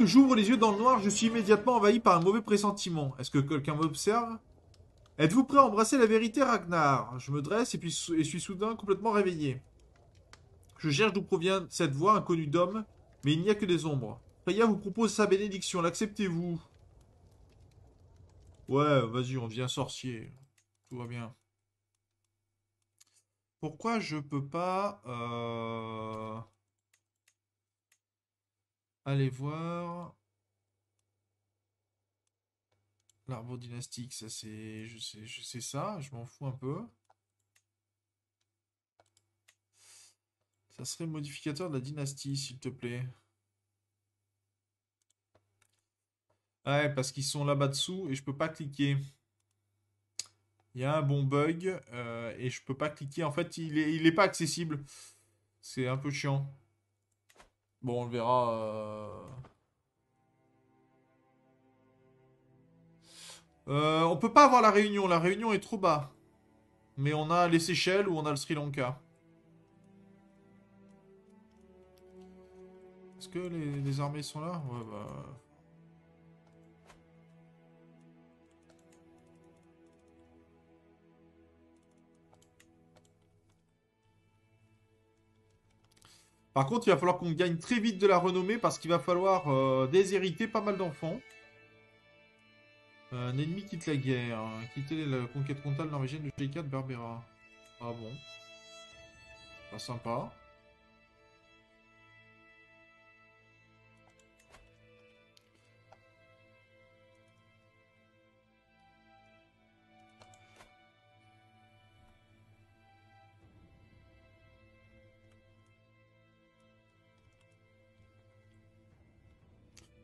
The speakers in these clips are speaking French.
J'ouvre les yeux dans le noir, je suis immédiatement envahi par un mauvais pressentiment. Est-ce que quelqu'un m'observe? Êtes-vous prêt à embrasser la vérité, Ragnar? Je me dresse et, puis, et suis soudain complètement réveillé. Je cherche d'où provient cette voix inconnue d'homme, mais il n'y a que des ombres. Freya vous propose sa bénédiction, l'acceptez-vous? Ouais, vas-y, on devient sorcier. Tout va bien. Pourquoi je peux pas euh, aller voir l'arbre dynastique Ça c'est, je sais, ça. Je m'en fous un peu. Ça serait modificateur de la dynastie, s'il te plaît. Ouais, parce qu'ils sont là-bas dessous et je peux pas cliquer. Il y a un bon bug euh, et je peux pas cliquer. En fait, il est, il est pas accessible. C'est un peu chiant. Bon, on le verra. Euh... Euh, on peut pas avoir la Réunion. La Réunion est trop bas. Mais on a les Seychelles ou on a le Sri Lanka. Est-ce que les, les, armées sont là? Ouais, bah... Par contre, il va falloir qu'on gagne très vite de la renommée parce qu'il va falloir euh, déshériter pas mal d'enfants. Un ennemi quitte la guerre. Quitter la conquête comtale norvégienne de J4 Berbera. Ah bon. Pas sympa.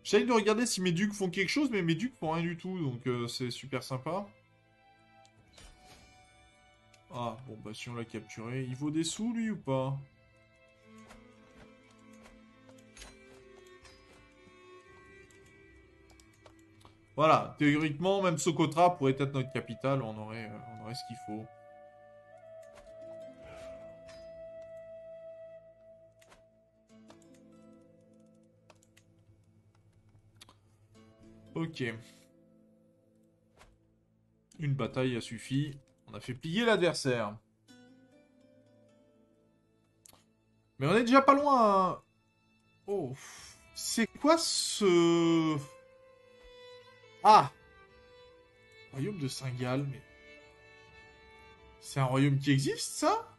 J'essaye de regarder si mes ducs font quelque chose, mais mes ducs font rien du tout, donc euh, c'est super sympa. Ah, bon, bah si on l'a capturé, il vaut des sous, lui, ou pas? Voilà, théoriquement, même Socotra pourrait être notre capitale, on aurait, euh, on aurait ce qu'il faut. Ok. Une bataille a suffi. On a fait plier l'adversaire. Mais on est déjà pas loin. Oh. C'est quoi ce... Ah Royaume de Saint-Gall, mais... C'est un royaume qui existe, ça?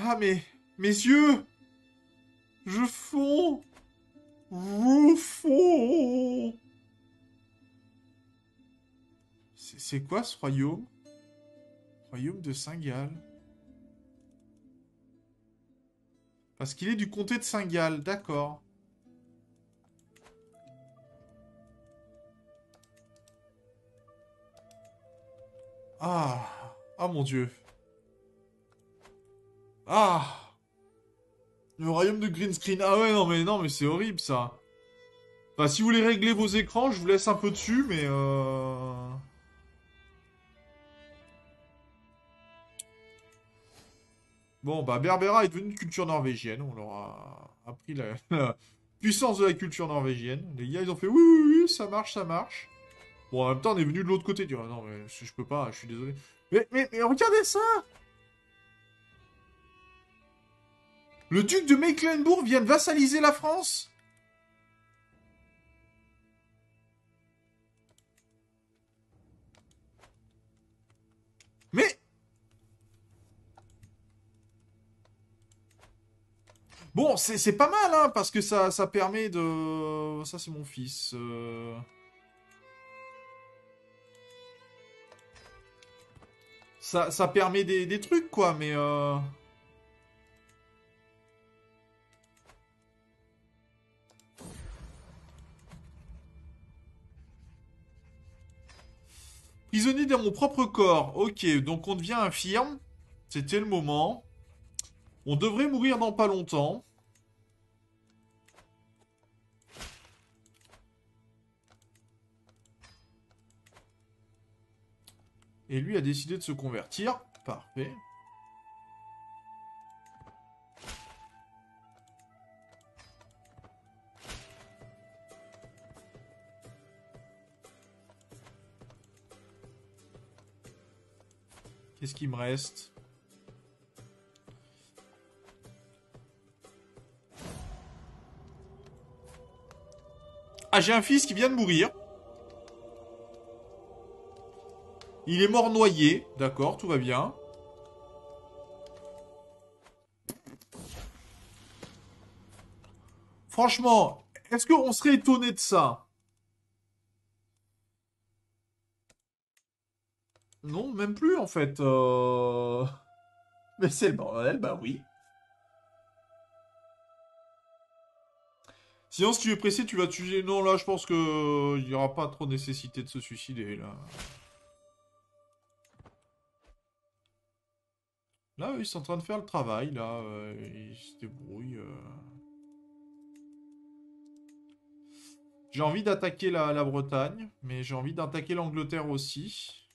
Ah, mais... Mes yeux! Je fonds! Je fonds! C'est quoi ce royaume? Royaume de Saint-Gall. Parce qu'il est du comté de Saint-Gall, d'accord. Ah Ah mon dieu ah Le royaume de green screen. Ah ouais, non, mais non, mais c'est horrible, ça. Enfin, si vous voulez régler vos écrans, je vous laisse un peu dessus, mais... Euh... Bon, bah, Berbera est devenu une culture norvégienne. On leur a appris la, puissance de la culture norvégienne. Les gars, ils ont fait oui, oui, oui, ça marche, ça marche. Bon, en même temps, on est venu de l'autre côté. Dire, non, mais je peux pas, je suis désolé. Mais, mais, mais regardez ça Le duc de Mecklenburg vient de vassaliser la France Mais... Bon, c'est pas mal, hein, parce que ça, ça permet de... Ça, c'est mon fils. Euh. Ça, ça permet des, des trucs, quoi, mais... Euh... Prisonnier dans mon propre corps. Ok, donc on devient infirme. C'était le moment. On devrait mourir dans pas longtemps. Et lui a décidé de se convertir. Parfait. Qu'est-ce qui me reste? Ah, j'ai un fils qui vient de mourir. Il est mort noyé. D'accord, tout va bien. Franchement, est-ce qu'on serait étonné de ça? Non, même plus en fait. Euh. Mais c'est le bordel, bah oui. Sinon, si tu es pressé, tu vas tuer. Non, là, je pense que il n'y aura pas trop nécessité de se suicider, là. Là, ils sont en train de faire le travail, là. Euh, ils se débrouillent. Euh. J'ai envie d'attaquer la, Bretagne, mais j'ai envie d'attaquer l'Angleterre aussi.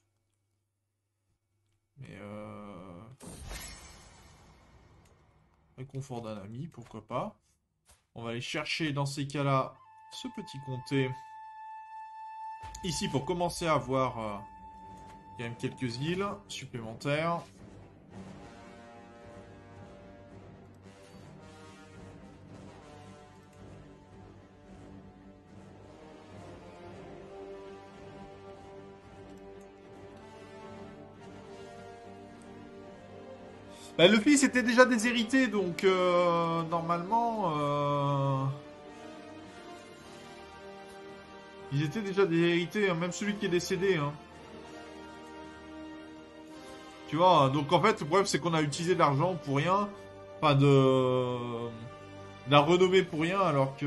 Mais euh... Réconfort d'un ami, pourquoi pas. On va aller chercher dans ces cas-là ce petit comté. Ici pour commencer à avoir euh, quand même quelques îles supplémentaires. Bah, le fils était déjà déshérité, donc euh, normalement... Euh... Ils étaient déjà déshérités, hein, même celui qui est décédé. Hein. Tu vois, donc en fait, le problème c'est qu'on a utilisé de l'argent pour rien. De... de la renommée pour rien, alors que...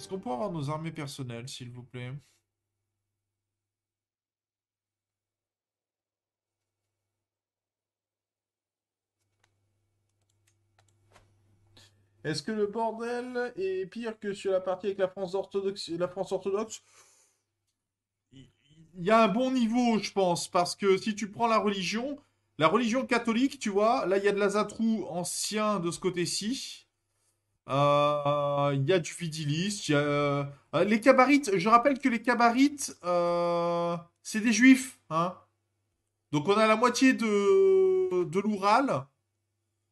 Est-ce qu'on peut avoir nos armées personnelles, s'il vous plaît? Est-ce que le bordel est pire que sur la partie avec la France orthodoxe, la France orthodoxe? Il y a un bon niveau, je pense, parce que si tu prends la religion, la religion catholique, tu vois, là il y a de l'Azatrou ancien de ce côté-ci. Euh, il y a du Vidilis. Euh, les Cabarites, je rappelle que les Cabarites, euh, c'est des Juifs. Hein Donc on a la moitié de, de l'Oural,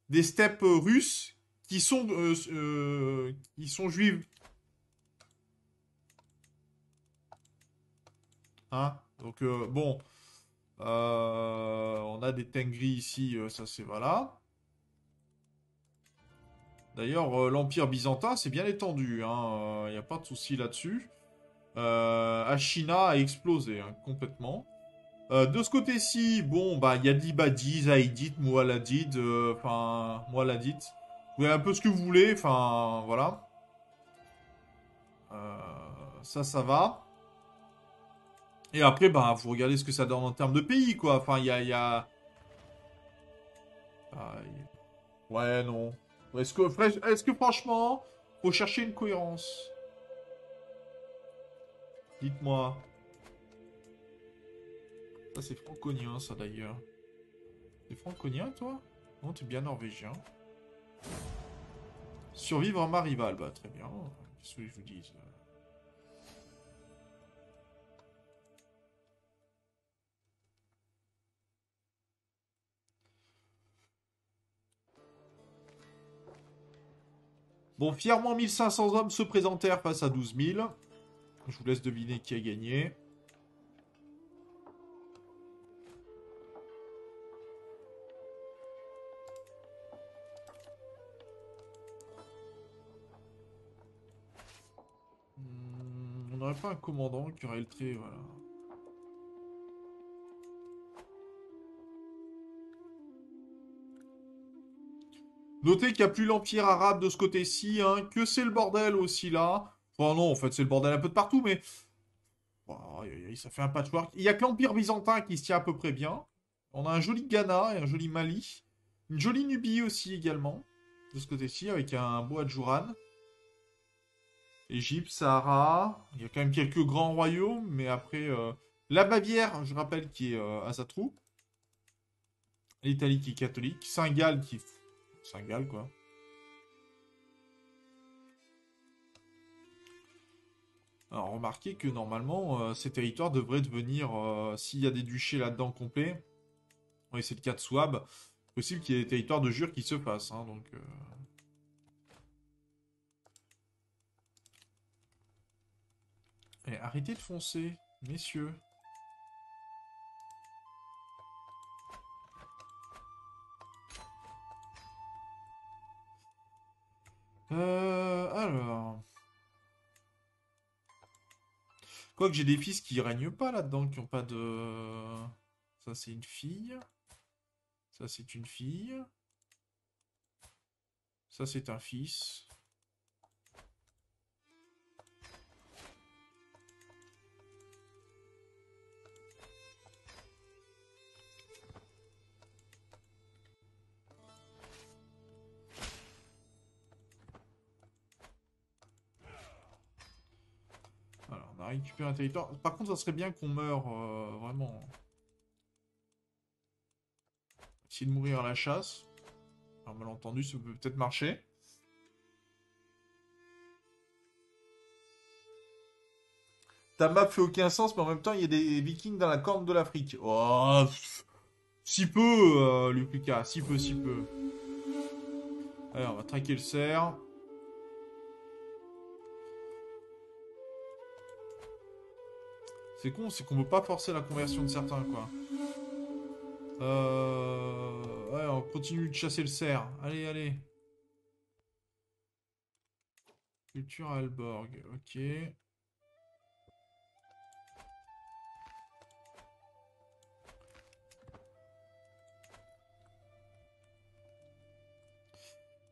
des steppes russes, qui sont, qui sont juives. Hein Donc bon, on a des Tengris ici, ça c'est voilà. D'ailleurs, euh, l'Empire byzantin s'est bien étendu, il hein, n'y euh, a pas de souci là-dessus. Euh, Ashina a explosé hein, complètement. de ce côté-ci, bon, bah, il y a Libadi, Zaïdit, Moualadid, enfin, Moualadid. Vous voyez un peu ce que vous voulez, enfin, voilà. ça, ça va. Et après, bah, vous regardez ce que ça donne en termes de pays, quoi. Enfin, il y a... Y a... Ah, ouais, non. Est-ce que, est que franchement, faut chercher une cohérence? Dites-moi. Ça c'est franconien ça d'ailleurs. T'es franconien toi? Non, t'es bien norvégien. Survivre à ma rivale, bah très bien. Qu'est-ce que je vous dis Bon, fièrement 1500 hommes se présentèrent face à 12 000. Je vous laisse deviner qui a gagné. Hmm, on n'aurait pas un commandant qui aurait le trait, voilà. Notez qu'il n'y a plus l'Empire arabe de ce côté-ci, hein, que c'est le bordel aussi là. Enfin non, en fait c'est le bordel un peu de partout, mais... Oh, ça fait un patchwork. Il y a que l'Empire byzantin qui se tient à peu près bien. On a un joli Ghana et un joli Mali. Une jolie Nubie aussi également. De ce côté-ci, avec un beau Adjuran. Égypte, Sahara. Il y a quand même quelques grands royaumes, mais après... Euh, la Bavière, je rappelle, qui est euh, à sa troupe. L'Italie qui est catholique. Saint-Gall qui... Saint-Gall, quoi. Alors, remarquez que normalement, euh, ces territoires devraient devenir, euh, s'il y a des duchés là-dedans complets, oui, c'est le cas de Swab, possible qu'il y ait des territoires de jure qui se fassent. Hein, donc, euh. arrêtez de foncer, messieurs. Euh, alors... Quoique j'ai des fils qui règnent pas là-dedans, qui ont pas de... Ça c'est une fille. Ça c'est une fille. Ça c'est un fils. Récupérer un territoire. Par contre, ça serait bien qu'on meure euh, vraiment. Essayer de mourir à la chasse. Alors, malentendu, ça peut peut-être marcher. Ta map fait aucun sens, mais en même temps, il y a des vikings dans la corne de l'Afrique. Oh, si peu, euh, si peu, si peu. Allez, on va traquer le cerf. C'est con, c'est qu'on veut pas forcer la conversion de certains, quoi. Euh... Ouais, on continue de chasser le cerf. Allez, allez. Culture Alborg, ok.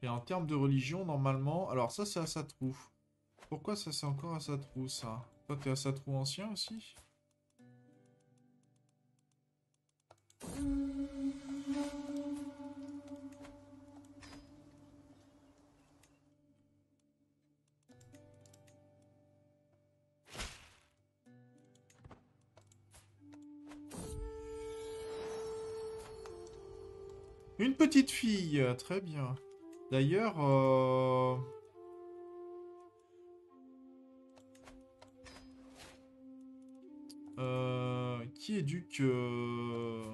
Et en termes de religion, normalement... Alors ça, c'est à sa trou. Pourquoi ça, c'est encore à sa trou, ça? Toi, t'es à sa trou ancien aussi Une petite fille, très bien. D'ailleurs, euh... qui éduque... Euh...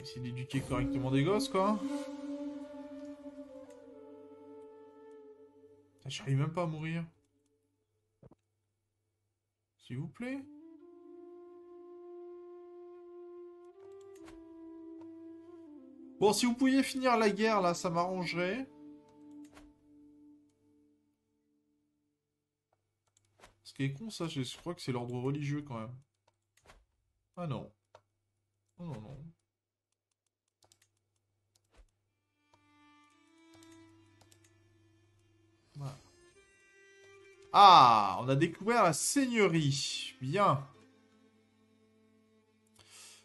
essayer d'éduquer correctement des gosses, quoi. J'arrive même pas à mourir. S'il vous plaît. Bon, si vous pouviez finir la guerre, là, ça m'arrangerait. Ce qui est con, ça, je crois que c'est l'ordre religieux, quand même. Ah non. Oh non, non. Ah, on a découvert la seigneurie. Bien.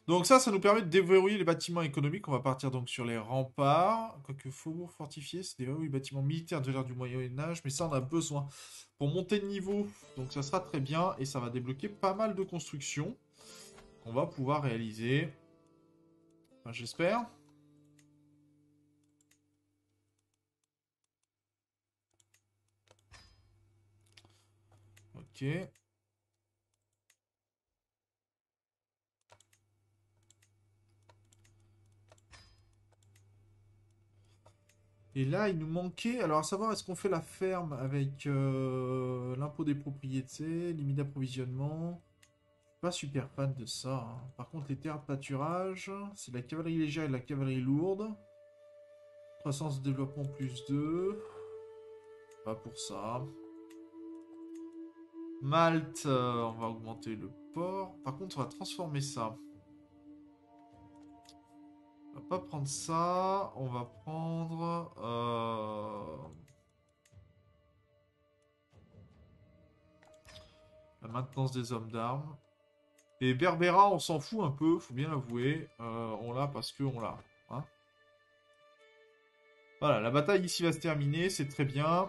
Donc ça, ça nous permet de déverrouiller les bâtiments économiques. On va partir donc sur les remparts. Quoique faubourg fortifié, c'est des bâtiments militaires de l'ère du Moyen-Âge. Mais ça, on a besoin pour monter de niveau. Donc ça sera très bien. Et ça va débloquer pas mal de constructions qu'on va pouvoir réaliser. Enfin, J'espère. Et là, il nous manquait... Alors, à savoir, est-ce qu'on fait la ferme avec euh, l'impôt des propriétés, limite d'approvisionnement? Pas super fan de ça. hein. Par contre, les terres de pâturage, c'est la cavalerie légère et la cavalerie lourde. Croissance de développement plus 2. Pas pour ça. Malte, euh, on va augmenter le port. Par contre, on va transformer ça. On va pas prendre ça. On va prendre... euh, La maintenance des hommes d'armes. Et Berbera, on s'en fout un peu, faut bien l'avouer. Euh, on l'a parce que on l'a. hein. voilà, la bataille ici va se terminer, c'est très bien.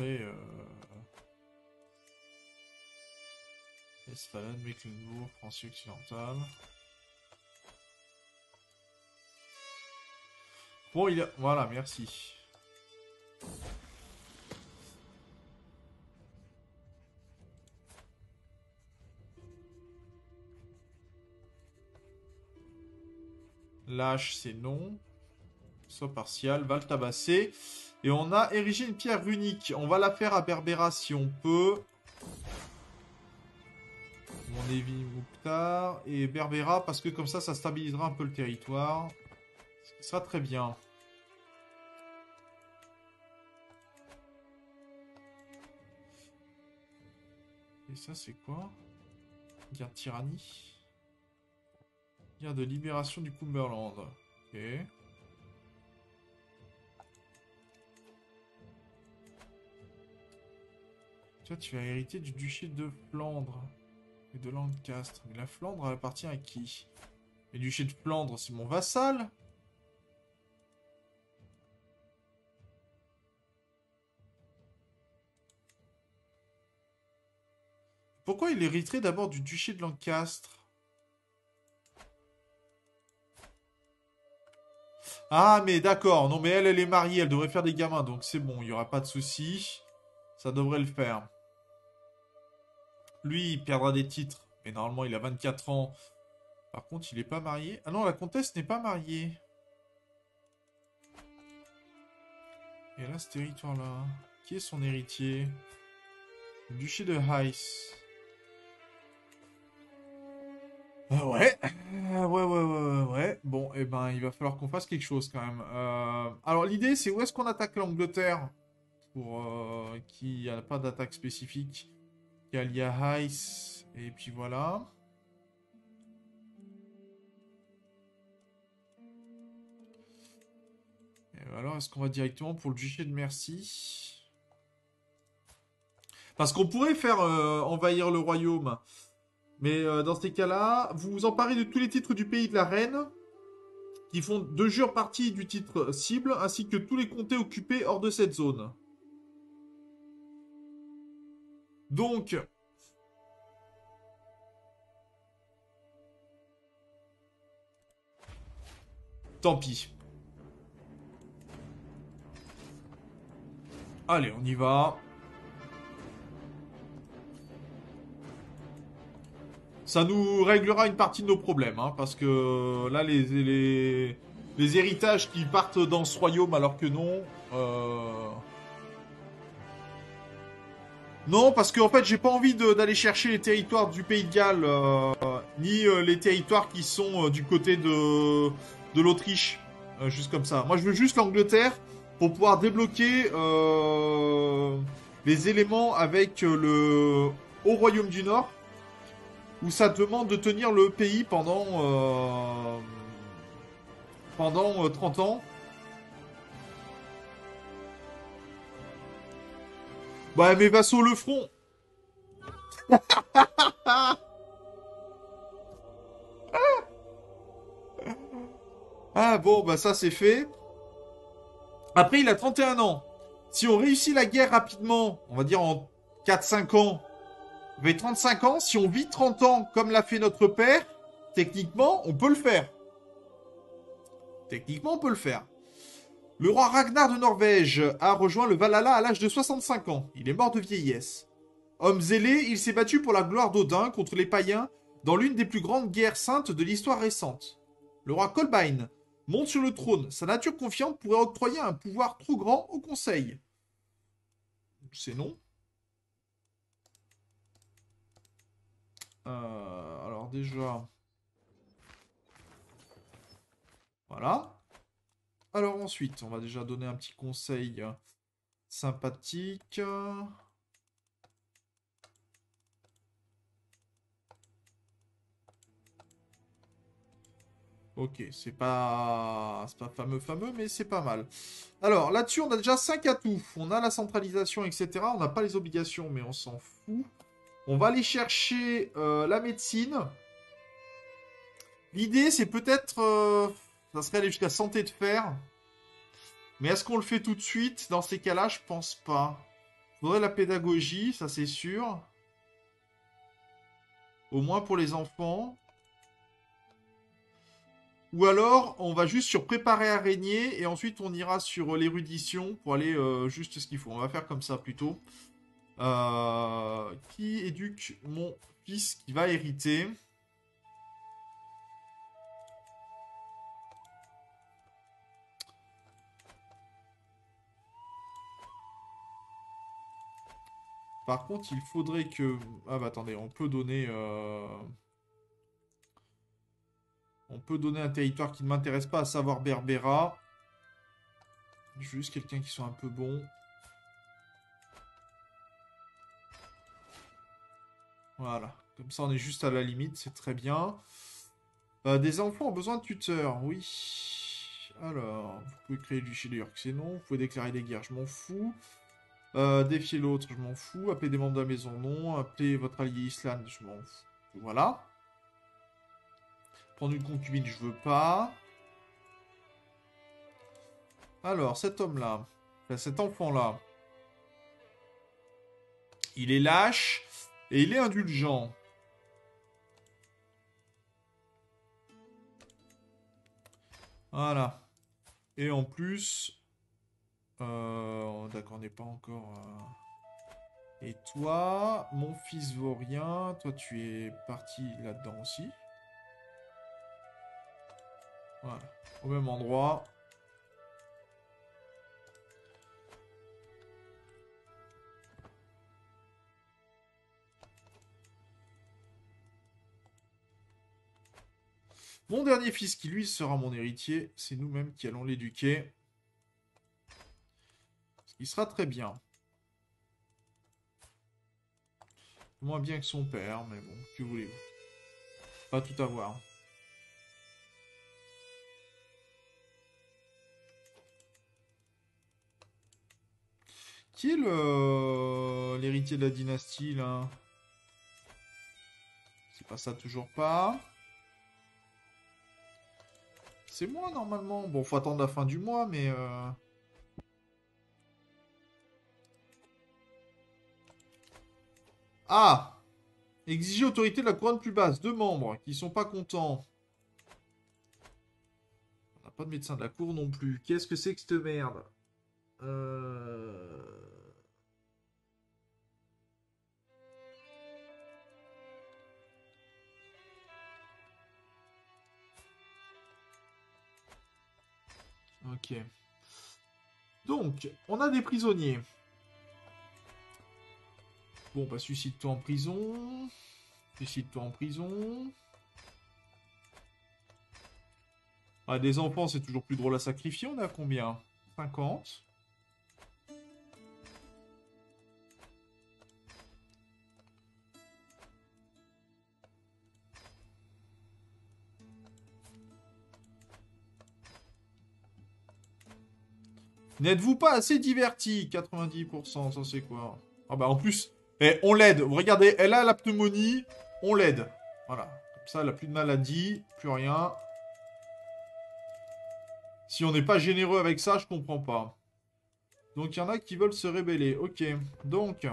Après... Euh... Westphalen, Mecklenbourg, Francie occidentale. Bon, il a... Voilà, merci. Lâche, c'est non. Partial, va le tabasser. Et on a érigé une pierre runique. On va la faire à Berbera si on peut. Mon Evi Mouktar et Berbera, parce que comme ça, ça stabilisera un peu le territoire. Ce sera très bien. Et ça, c'est quoi? Guerre tyrannie. Guerre de libération du Cumberland. Ok. Tu vas hériter du duché de Flandre et de Lancastre. Mais la Flandre, elle appartient à qui? Le duché de Flandre, c'est mon vassal Pourquoi il hériterait d'abord du duché de Lancastre Ah, mais d'accord. Non, mais elle, elle est mariée. Elle devrait faire des gamins. Donc c'est bon. Il n'y aura pas de souci. Ça devrait le faire. Lui, il perdra des titres. Mais normalement, il a 24 ans. Par contre, il n'est pas marié. Ah non, la comtesse n'est pas mariée. Et là, ce territoire-là. Qui est son héritier? Duché de Heiss. Ouais? Euh, ouais, ouais, ouais, ouais, ouais. Bon, eh ben, il va falloir qu'on fasse quelque chose quand même. Euh, Alors, l'idée, c'est où est-ce qu'on attaque l'Angleterre? Pour euh, qui n'a pas d'attaque spécifique. Il y a Lia Heiss. Et puis voilà. Alors, est-ce qu'on va directement pour le duché de Merci Parce qu'on pourrait faire euh, envahir le royaume. Mais euh, dans ces cas-là, vous vous emparez de tous les titres du pays de la reine, qui font de jure partie du titre cible, ainsi que tous les comtés occupés hors de cette zone. Donc... Tant pis. Allez, on y va. Ça nous réglera une partie de nos problèmes, hein, parce que là, les, héritages qui partent dans ce royaume alors que non... euh, Non, parce qu'en fait, j'ai pas envie d'aller chercher les territoires du Pays de Galles, euh, ni euh, les territoires qui sont euh, du côté de, l'Autriche, juste comme ça. Moi, je veux juste l'Angleterre pour pouvoir débloquer les éléments avec le Haut Royaume du Nord, où ça demande de tenir le pays pendant, pendant euh, 30 ans. Bah, mes vassaux le feront. ah bon, bah ça c'est fait. Après, il a 31 ans. Si on réussit la guerre rapidement, on va dire en 4-5 ans, fait 35 ans. Si on vit 30 ans comme l'a fait notre père, techniquement, on peut le faire. Techniquement, on peut le faire. Le roi Ragnar de Norvège a rejoint le Valhalla à l'âge de 65 ans. Il est mort de vieillesse. Homme zélé, il s'est battu pour la gloire d'Odin contre les païens dans l'une des plus grandes guerres saintes de l'histoire récente. Le roi Kolbein monte sur le trône. Sa nature confiante pourrait octroyer un pouvoir trop grand au conseil. C'est non. Euh, alors déjà... Voilà. Alors ensuite, on va déjà donner un petit conseil sympathique. Ok, c'est pas... pas fameux fameux, mais c'est pas mal. Alors, là-dessus, on a déjà 5 atouts. On a la centralisation, etc. On n'a pas les obligations, mais on s'en fout. On va aller chercher euh, la médecine. L'idée, c'est peut-être... Euh, ça serait aller jusqu'à santé de fer. Mais est-ce qu'on le fait tout de suite? Dans ces cas-là, je pense pas. Faudrait la pédagogie, ça c'est sûr. Au moins pour les enfants. Ou alors, on va juste sur préparer araignée et ensuite on ira sur l'érudition pour aller euh, juste ce qu'il faut. On va faire comme ça plutôt. Euh, qui éduque mon fils qui va hériter? Par contre, il faudrait que... Ah bah attendez, on peut donner... Euh, on peut donner un territoire qui ne m'intéresse pas, à savoir Berbera. Juste quelqu'un qui soit un peu bon. Voilà. Comme ça, on est juste à la limite, c'est très bien. Euh, des enfants ont besoin de tuteurs, oui. Alors, vous pouvez créer du chez c'est non. Vous pouvez déclarer des guerres, je m'en fous. Euh, défier l'autre, je m'en fous. Appeler des membres de la maison, non. Appeler votre allié Island, je m'en fous. Voilà. Prendre une concubine, je veux pas. Alors, cet homme-là, cet enfant-là, il est lâche et il est indulgent. Voilà. Et en plus, euh, D'accord, on n'est pas encore... Euh, et toi, mon fils vaut rien. Toi, tu es parti là-dedans aussi? Voilà, au même endroit. Mon dernier fils qui lui sera mon héritier, c'est nous-mêmes qui allons l'éduquer. Il sera très bien. Moins bien que son père, mais bon, que voulez-vous Pas tout avoir. Qui est l'héritier de la dynastie, là? C'est pas ça, toujours pas. C'est moi, normalement. Bon, faut attendre la fin du mois, mais... Euh... Ah Exiger autorité de la couronne plus basse. Deux membres qui sont pas contents. On n'a pas de médecin de la cour non plus. Qu'est-ce que c'est que cette merde? Euh... Ok. Donc, on a des prisonniers. Bon, bah, suicide-toi en prison. Suicide-toi en prison. Ah, des enfants, c'est toujours plus drôle à sacrifier. On a combien? 50. N'êtes-vous pas assez diverti? 90%, ça c'est quoi? Ah bah en plus, et on l'aide. Regardez, elle a la pneumonie, on l'aide. Voilà. Comme ça, elle n'a plus de maladie, plus rien. Si on n'est pas généreux avec ça, je comprends pas. Donc, il y en a qui veulent se rébeller. Ok. Donc...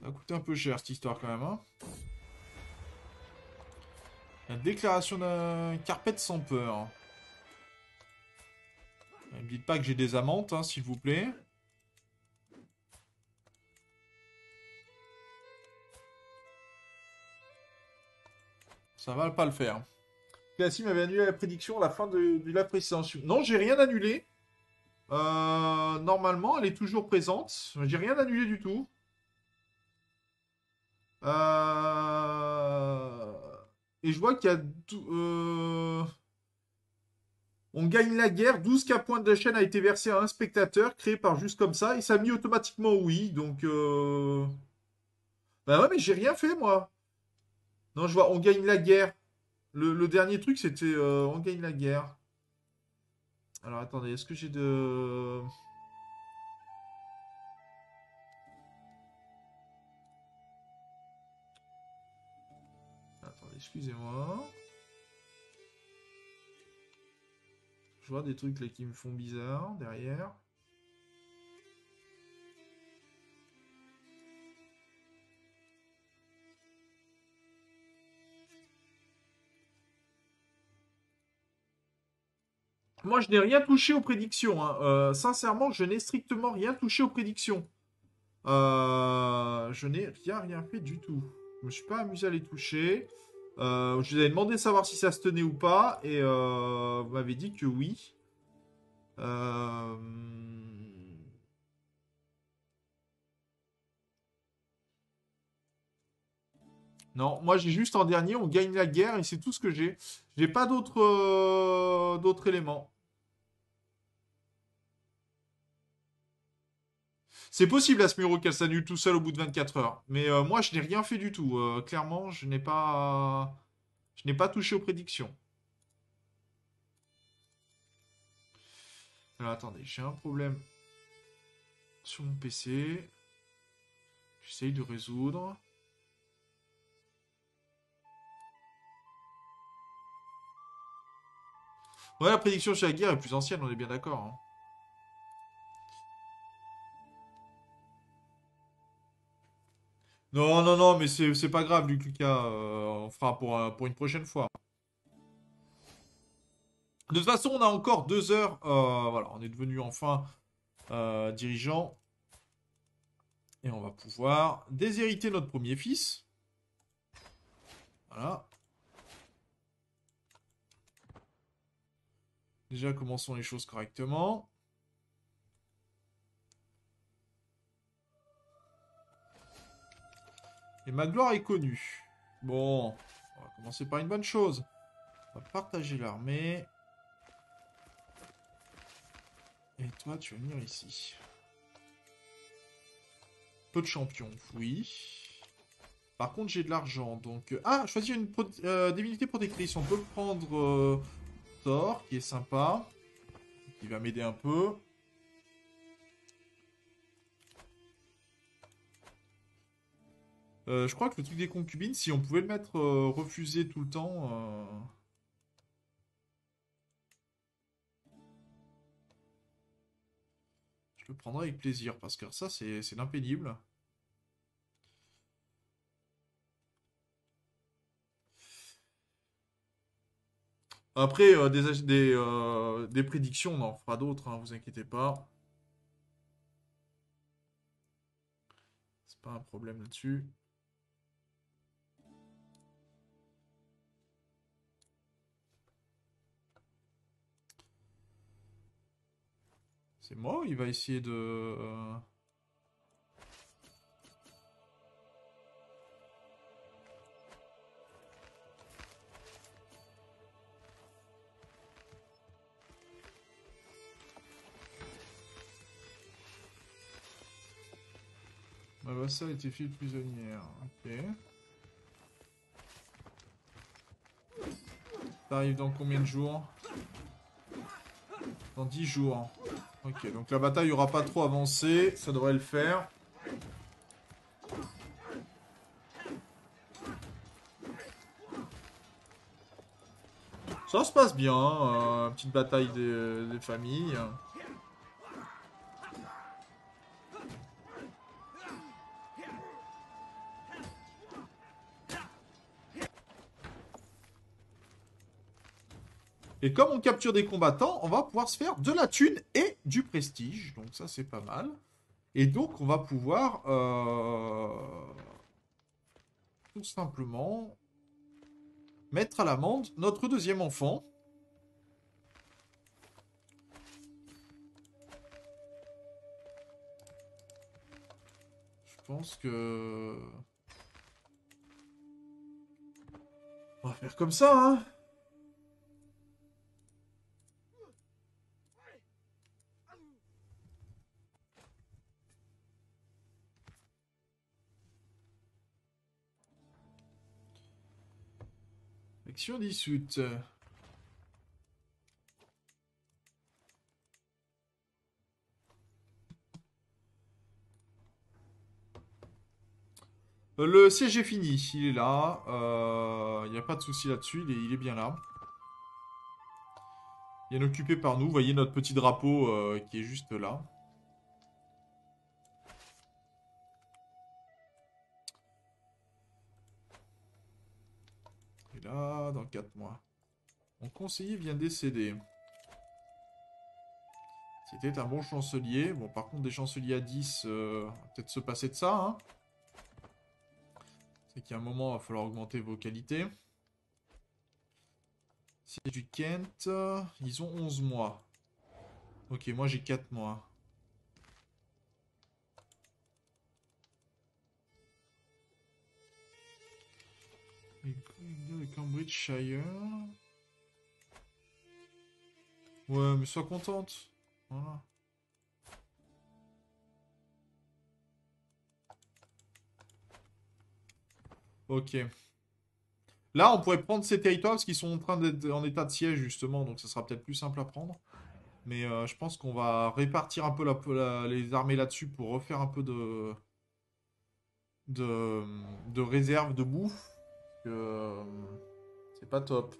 Ça a coûté un peu cher, cette histoire, quand même. Hein la déclaration d'un carpet sans peur. Ne me dites pas que j'ai des amantes, hein, s'il vous plaît. Ça va pas le faire. Cassim avait annulé la prédiction à la fin de, la précédente. Non, j'ai rien annulé. Euh, normalement, elle est toujours présente. J'ai rien annulé du tout. Euh et je vois qu'il y a... Euh, on gagne la guerre. 12 k points de la chaîne a été versé à un spectateur créé par juste comme ça. Et ça a mis automatiquement oui. Donc... Bah ouais, mais j'ai rien fait, moi. Non, je vois, on gagne la guerre. Le, dernier truc, c'était on gagne la guerre. Alors attendez, est-ce que j'ai de... excusez-moi. Je vois des trucs qui me font bizarre derrière. Moi, je n'ai rien touché aux prédictions. Hein. Euh, sincèrement, je n'ai strictement rien touché aux prédictions. Euh, je n'ai rien, rien fait du tout. Je me suis pas amusé à les toucher. Euh, je vous avais demandé de savoir si ça se tenait ou pas. Et vous m'avez dit que oui. Non, moi j'ai juste en dernier, on gagne la guerre et c'est tout ce que j'ai. J'ai pas euh, d'autres éléments. C'est possible mur qu'elle s'annule tout seul au bout de 24 heures. Mais euh, moi je n'ai rien fait du tout. Euh, clairement, je n'ai pas. Je n'ai pas touché aux prédictions. Alors attendez, j'ai un problème sur mon PC. J'essaye de résoudre. Ouais, la prédiction sur la guerre est plus ancienne, on est bien d'accord. Hein. Non, non, non, mais c'est pas grave, Lucas. Euh, on fera pour, pour une prochaine fois. De toute façon, on a encore deux heures. Euh, voilà, on est devenu enfin euh, dirigeant. Et on va pouvoir déshériter notre premier fils. Voilà. Déjà, commençons les choses correctement. Et ma gloire est connue. Bon, on va commencer par une bonne chose. On va partager l'armée. Et toi, tu vas venir ici. Peu de champions, oui. Par contre, j'ai de l'argent, donc... Euh, ah, choisir une euh, divinité protectrice. On peut prendre... Euh, Thor, qui est sympa. Qui va m'aider un peu. Euh, je crois que le truc des concubines, si on pouvait le mettre euh, refusé tout le temps... Euh, je le prendrai avec plaisir, parce que ça, c'est l'impénible. Après, des, des, des, prédictions, on en fera d'autres, hein, vous inquiétez pas. C'est pas un problème là-dessus. C'est moi il va essayer de... Euh, Ah bah a été fait prisonnière. Ok. T'arrives dans combien de jours? Dans 10 jours. Donc la bataille aura pas trop avancé. Ça devrait le faire. Ça se passe bien, euh, petite bataille des, des familles. Et comme on capture des combattants, on va pouvoir se faire de la thune et du prestige. Donc ça, c'est pas mal. Et donc, on va pouvoir... Euh, tout simplement... Mettre à l'amende notre deuxième enfant. Je pense que... On va faire comme ça, hein Euh, le siège est fini, il est là. Il euh, n'y a pas de souci là-dessus, il, est, bien là. Bien occupé par nous. Vous voyez notre petit drapeau euh, qui est juste là. Là, dans 4 mois. Mon conseiller vient décéder. C'était un bon chancelier. Bon, par contre, des chanceliers à 10, peut-être se passer de ça, hein. C'est qu'à un moment, il va falloir augmenter vos qualités. C'est du Kent. Ils ont 11 mois. Ok, moi j'ai 4 mois. Cambridgeshire. Ouais, mais sois contente. Voilà. Ok. Là, on pourrait prendre ces territoires parce qu'ils sont en train d'être en état de siège, justement. Donc, ça sera peut-être plus simple à prendre. Mais euh, je pense qu'on va répartir un peu les armées là-dessus pour refaire un peu de... de, de réserve de bouffe. Euh, c'est pas top.